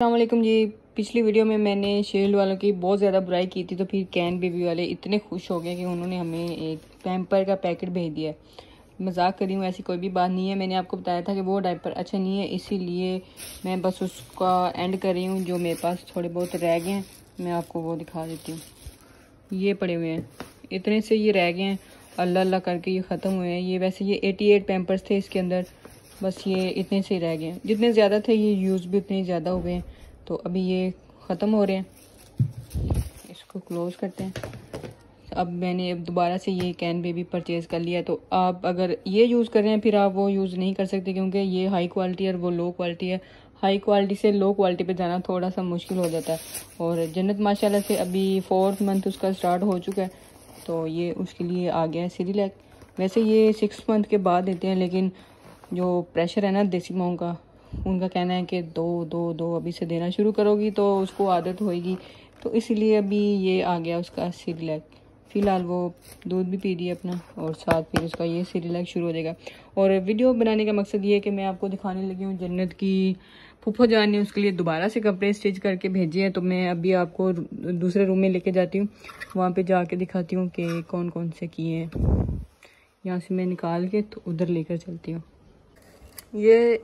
अल्लाम जी। पिछली वीडियो में मैंने शेल वालों की बहुत ज़्यादा बुराई की थी तो फिर कैन बेबी वाले इतने खुश हो गए कि उन्होंने हमें एक पैम्पर का पैकेट भेज दिया मज़ाक करी हूँ, ऐसी कोई भी बात नहीं है। मैंने आपको बताया था कि वो डायपर अच्छा नहीं है, इसीलिए मैं बस उसका एंड कर रही हूँ, जो मेरे पास थोड़े बहुत रह गए हैं। मैं आपको वो दिखा देती हूँ। ये पड़े हुए हैं। इतने से ये रह गए हैं। अल्लाह अल्लाह करके ये ख़त्म हुए हैं। ये वैसे ये एटी एट थे इसके अंदर। बस ये इतने से ही रह गए। जितने ज़्यादा थे, ये यूज़ भी उतने ज़्यादा हो गए हैं। तो अभी ये ख़त्म हो रहे हैं। इसको क्लोज़ करते हैं। अब मैंने अब दोबारा से ये कैन बेबी परचेज़ कर लिया। तो आप अगर ये यूज़ कर रहे हैं, फिर आप वो यूज़ नहीं कर सकते, क्योंकि ये हाई क्वालिटी है और वो लो क्वालिटी है। हाई क्वालिटी से लो क्वालिटी पे जाना थोड़ा सा मुश्किल हो जाता है। और जन्नत माशाल्लाह से अभी फोर्थ मंथ उसका स्टार्ट हो चुका है। तो ये उसके लिए आ गया है सीरी वैसे ये सिक्स मंथ के बाद देते हैं, लेकिन जो प्रेशर है ना देसी माओ का, उनका कहना है कि दो दो दो अभी से देना शुरू करोगी तो उसको आदत होएगी। तो इसलिए अभी ये आ गया उसका सीरिलैक फ़िलहाल वो दूध भी पी है अपना और साथ फिर उसका ये सीरिलैक शुरू हो जाएगा। और वीडियो बनाने का मकसद ये है कि मैं आपको दिखाने लगी हूँ जन्नत की फूफो जान ने उसके लिए दोबारा से कपड़े स्टिच करके भेजे हैं। तो मैं अभी आपको दूसरे रूम में लेके जाती हूँ। वहाँ पे जाके दिखाती हूँ कि कौन कौन से किए हैं। यहाँ से मैं निकाल के तो उधर लेकर चलती हूँ। ये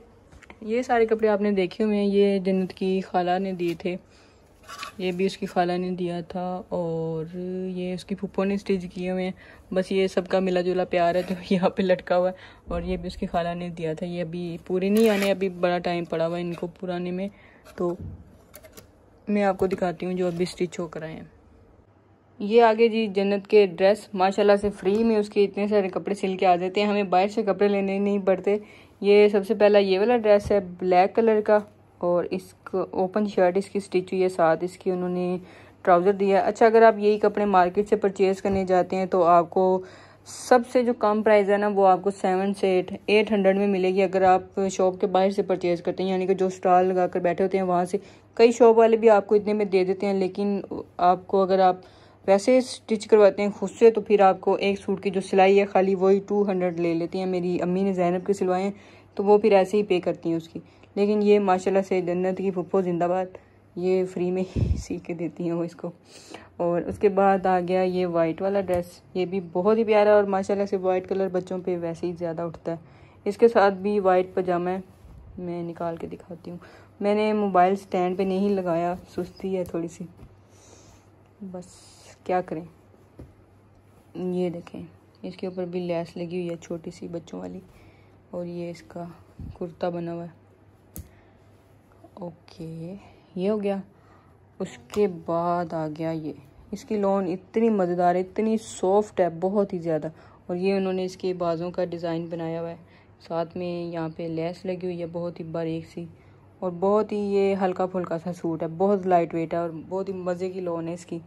ये सारे कपड़े आपने देखे हुए हैं। ये जन्नत की खाला ने दिए थे। ये भी उसकी खाला ने दिया था और ये उसकी फूफो ने स्टिच किए हुए हैं। बस ये सबका मिला जुला प्यार है जो यहाँ पे लटका हुआ है और ये भी उसकी खाला ने दिया था। ये अभी पूरे नहीं आने, अभी बड़ा टाइम पड़ा हुआ है इनको पुराने में। तो मैं आपको दिखाती हूँ जो अभी स्टिच होकर आए हैं। ये आगे जी जन्नत के ड्रेस माशाल्लाह से फ्री में उसके इतने सारे कपड़े सिल के आ जाते हैं। हमें बाहर से कपड़े लेने नहीं पड़ते। ये सबसे पहला ये वाला ड्रेस है ब्लैक कलर का, और इसको ओपन शर्ट इसकी स्टिच हुई है, साथ इसकी उन्होंने ट्राउज़र दिया अच्छा अगर आप यही कपड़े मार्केट से परचेज़ करने जाते हैं तो आपको सबसे जो कम प्राइस है ना, वो आपको सेवन से एट एट हंड्रेड में मिलेगी। अगर आप शॉप के बाहर से परचेज़ करते हैं, यानी कि जो स्टॉल लगा कर बैठे होते हैं, वहाँ से कई शॉप वाले भी आपको इतने में दे देते हैं, लेकिन आपको अगर आप वैसे स्टिच करवाते हैं खुद से तो फिर आपको एक सूट की जो सिलाई है खाली वही टू हंड्रेड ले लेती हैं। मेरी अम्मी ने जैनब के सिलवाए हैं तो वो फिर ऐसे ही पे करती हैं उसकी। लेकिन ये माशाल्लाह से जन्नत की फुप्पो जिंदाबाद। ये फ्री में ही सी के देती हैं वो इसको। और उसके बाद आ गया ये वाइट वाला ड्रेस ये भी बहुत ही प्यारा और माशाल्लाह से वाइट कलर बच्चों पे वैसे ही ज़्यादा उठता है। इसके साथ भी वाइट पजामा है। मैं निकाल के दिखाती हूँ। मैंने मोबाइल स्टैंड पे नहीं लगाया, सुस्ती है थोड़ी सी। बस। क्या करें? ये देखें, इसके ऊपर भी लैस लगी हुई है छोटी सी बच्चों वाली और ये इसका कुर्ता बना हुआ है। ओके, ये हो गया। उसके बाद आ गया ये। इसकी लोन इतनी मज़ेदार इतनी सॉफ्ट है, बहुत ही ज़्यादा। और ये उन्होंने इसके बाज़ों का डिज़ाइन बनाया हुआ है। साथ में यहाँ पे लेस लगी हुई है, बहुत ही बारीक सी। और बहुत ही ये हल्का फुल्का सा सूट है, बहुत लाइट वेट है और बहुत ही मज़े की लोन है इसकी।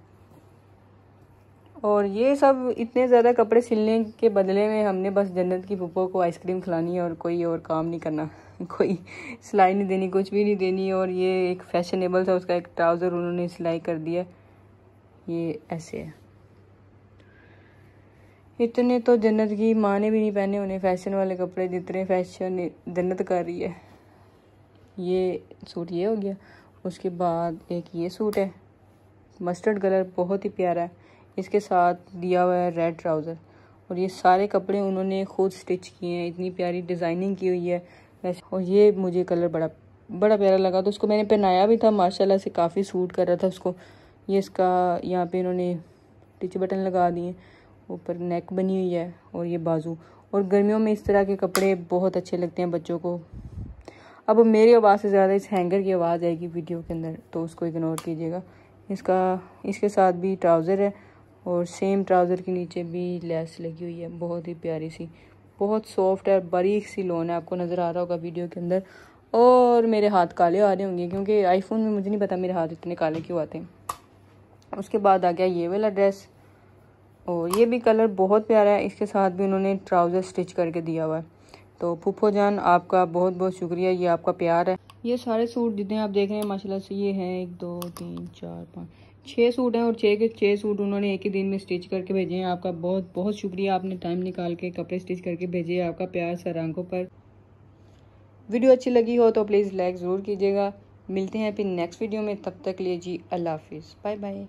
और ये सब इतने ज़्यादा कपड़े सिलने के बदले में हमने बस जन्नत की पुप्पो को आइसक्रीम खिलानी है और कोई और काम नहीं करना। कोई सिलाई नहीं देनी, कुछ भी नहीं देनी और ये एक फैशनेबल था उसका एक ट्राउज़र उन्होंने सिलाई कर दिया। ये ऐसे है। इतने तो जन्नत की माँ ने भी नहीं पहने, उन्हें फ़ैशन वाले कपड़े जितने फ़ैशन जन्नत कर रही है। ये सूट ये हो गया, उसके बाद एक ये सूट है। मस्टर्ड कलर बहुत ही प्यारा है। इसके साथ दिया हुआ है रेड ट्राउज़र और ये सारे कपड़े उन्होंने खुद स्टिच किए हैं। इतनी प्यारी डिज़ाइनिंग की हुई है। और ये मुझे कलर बड़ा बड़ा प्यारा लगा। तो उसको मैंने पहनाया भी था। माशाल्लाह से काफ़ी सूट कर रहा था उसको। ये इसका यहाँ पे इन्होंने टिच बटन लगा दिए। ऊपर नेक बनी हुई है और ये बाजू। और गर्मियों में इस तरह के कपड़े बहुत अच्छे लगते हैं बच्चों को। अब मेरी आवाज़ से ज़्यादा इस हैंगर की आवाज़ आएगी वीडियो के अंदर। तो उसको इग्नोर कीजिएगा। इसका इसके साथ भी ट्राउज़र है। और सेम ट्राउज़र के नीचे भी लेस लगी हुई है, बहुत ही प्यारी सी। बहुत सॉफ्ट है बारीक सी लोन है, आपको नज़र आ रहा होगा वीडियो के अंदर। और मेरे हाथ काले आ रहे होंगे, क्योंकि आईफोन में मुझे नहीं पता मेरे हाथ इतने काले क्यों आते हैं। उसके बाद आ गया ये वाला ड्रेस और ये भी कलर बहुत प्यारा है, इसके साथ भी उन्होंने ट्राउज़र स्टिच करके दिया हुआ है। तो फूफो जान, आपका बहुत बहुत शुक्रिया, ये आपका प्यार है। ये सारे सूट जितने आप देख रहे हैं, माशाल्लाह से ये हैं, एक, दो, तीन, चार, पाँच छः सूट हैं और छः के छः सूट उन्होंने एक ही दिन में स्टिच करके भेजे हैं। आपका बहुत बहुत शुक्रिया, आपने टाइम निकाल के कपड़े स्टिच करके भेजे आपका प्यार सर पर। वीडियो अच्छी लगी हो तो प्लीज़ लाइक ज़रूर कीजिएगा। मिलते हैं फिर नेक्स्ट वीडियो में, तब तक लिए जी, अल्लाह हाफिज़। Bye bye